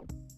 you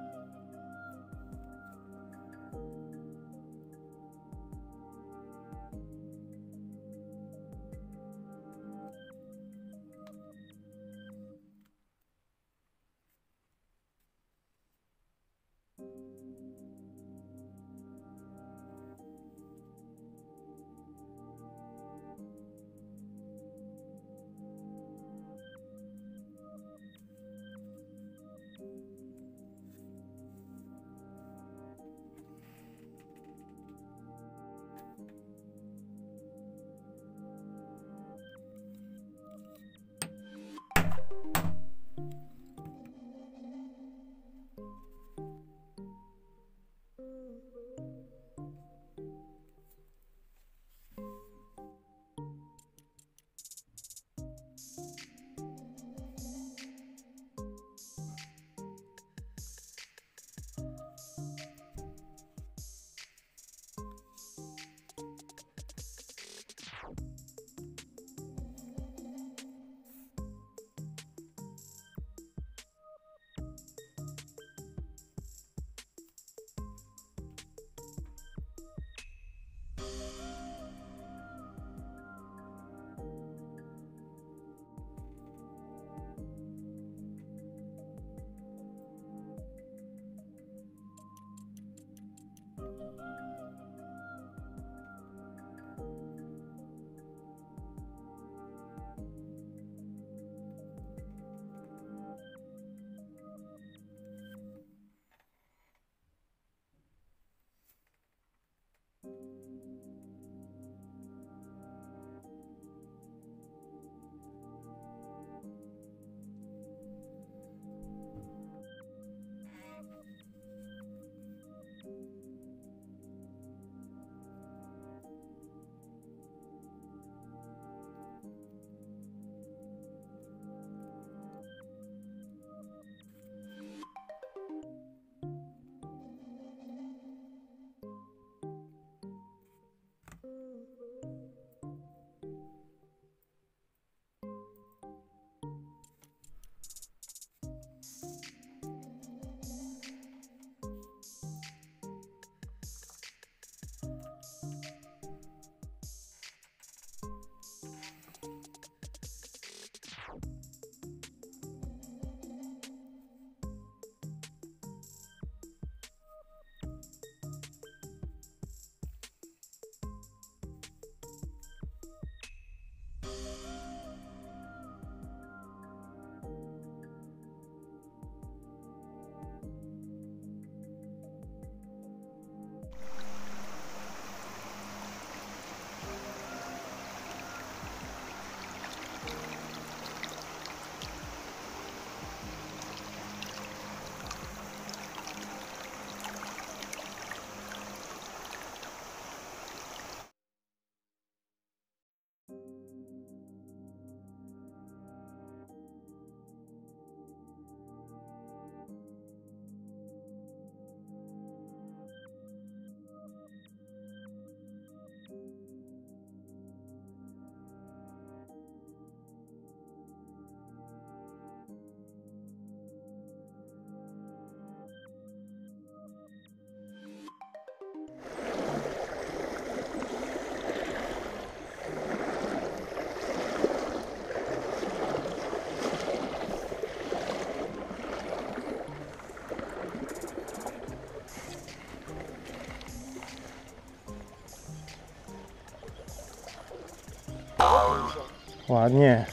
Ładnie.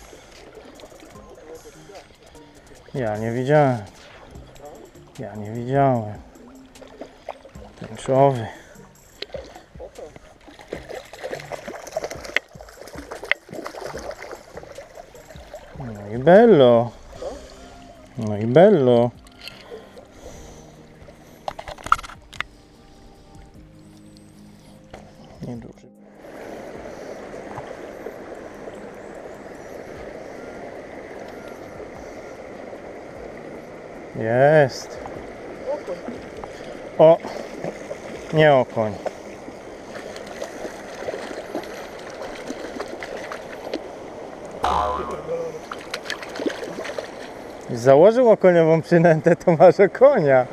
Ja nie widziałem. Ja nie widziałem. Tęczowy. No i bello. No i bello. Nieduży. Jest. O! Nie okoń. Założył okoniową przynętę, to masz konia.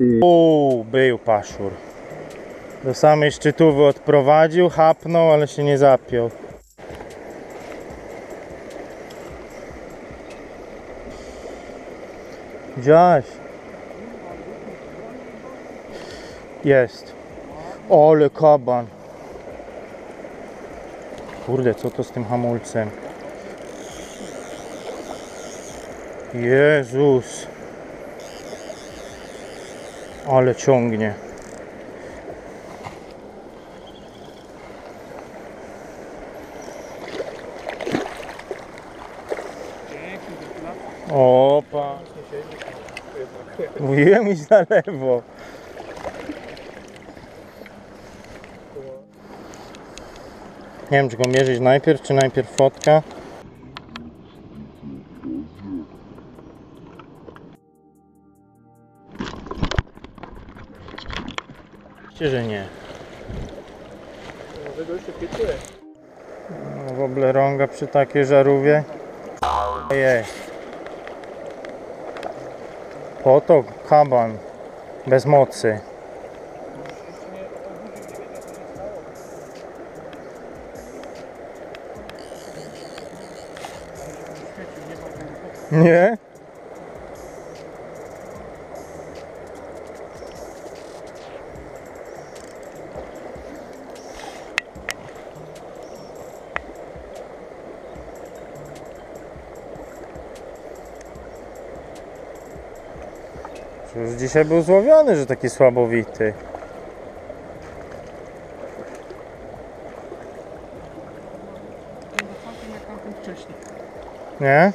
Uuu, był paszur. Do samej szczytówy odprowadził, chapnął, ale się nie zapiął. Widziałeś? Jest. Ole kaban. Kurde, co to z tym hamulcem? Jezus. Ale ciągnie. Opa. Mówiłem iść na lewo. Nie wiem, czy go mierzyć najpierw, czy najpierw fotka. Oczywiście, że nie. Może go jeszcze pieczuje. No, W oblerąga przy takiej żarówie. Jest. Potok, kaban. Bez mocy. Nie? Dzisiaj był złowiony, że taki słabowity. Nie?